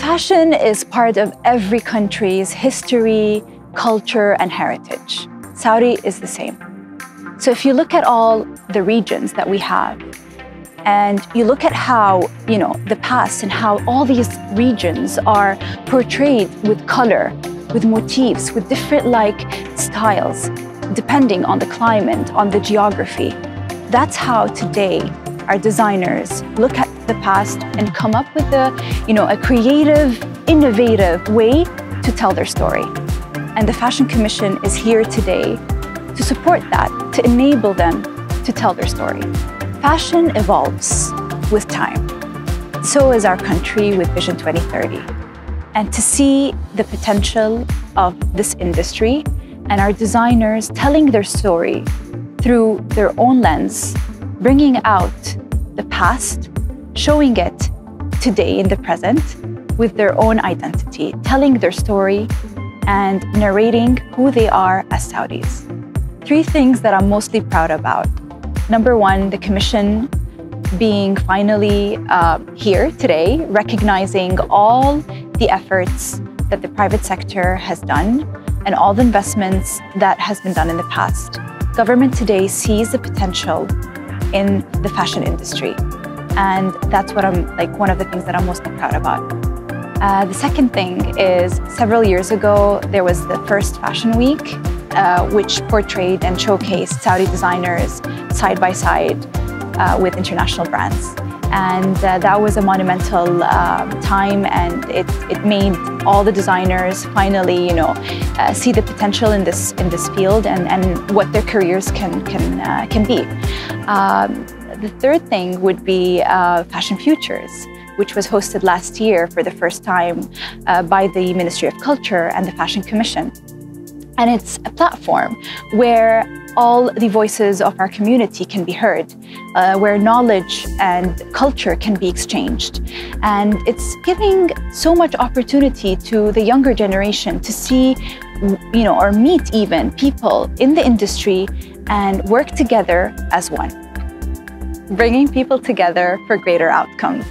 Fashion is part of every country's history, culture, and heritage. Saudi is the same. So if you look at all the regions that we have, and you look at how, you know, the past and how all these regions are portrayed with color, with motifs, with different like styles, depending on the climate, on the geography. That's how today our designers look at the past and come up with a, you know, a creative, innovative way to tell their story. And the Fashion Commission is here today to support that, to enable them to tell their story. Fashion evolves with time. So is our country with Vision 2030. And to see the potential of this industry and our designers telling their story through their own lens, bringing out the past showing it today in the present with their own identity, telling their story and narrating who they are as Saudis. Three things that I'm mostly proud about. Number one, the Commission being finally uh, here today, recognizing all the efforts that the private sector has done and all the investments that has been done in the past. Government today sees the potential in the fashion industry. And that's what I'm like one of the things that I'm most proud about. Uh, the second thing is several years ago, there was the first Fashion Week, uh, which portrayed and showcased Saudi designers side by side uh, with international brands. And uh, that was a monumental uh, time and it, it made all the designers finally, you know, uh, see the potential in this, in this field and, and what their careers can, can, can be. Um, the third thing would be uh, Fashion Futures, which was hosted last year for the first time uh, by the Ministry of Culture and the Fashion Commission. And it's a platform where all the voices of our community can be heard, uh, where knowledge and culture can be exchanged. And it's giving so much opportunity to the younger generation to see, you know, or meet even people in the industry and work together as one bringing people together for greater outcomes.